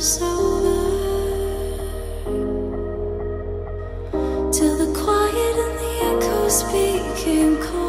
was. Till the quiet and the echoes became cold.